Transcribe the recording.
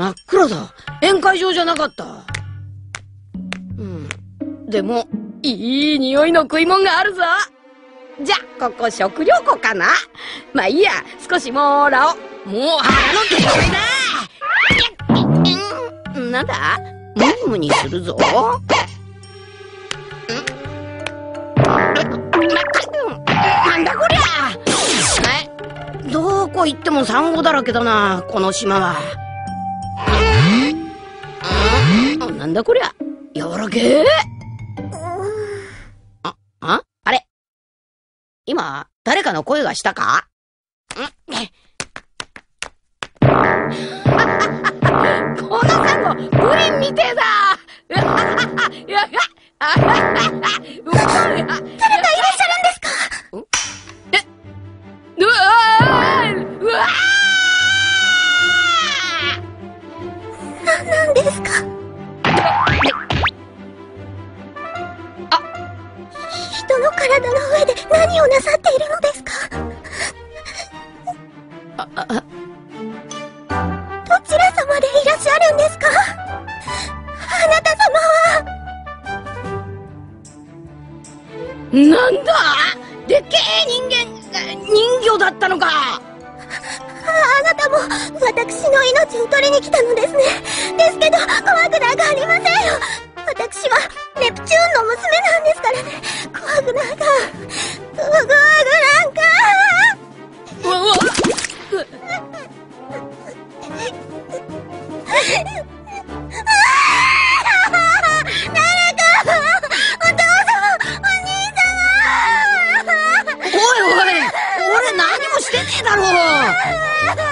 真っ暗だ。宴会場じゃなかった。うん。でも、いい匂いの食い物があるぞ。じゃ、ここ食料庫かなまあいいや、少しもらお。もう腹の限界だなんだ？ムニムニするぞ。なんだこりゃどこ行ってもサンゴだらけだな、この島は。なんだこりゃ？柔らけ？あ、あ？あれ？今、誰かの声がしたか？ん。このサンゴ、プリンみてえだ！誰かいらっしゃるんですかえうわうわな、なんですかの体の上で何をなさっているのですか？あ、あ、どちら様でいらっしゃるんですか？あなた様は。なんだ？でっけえ人間、人魚だったのか。あなたも私の命を取りに来たのですね。ですけど、怖くなんかありませんおいおい俺何もしてねえだろ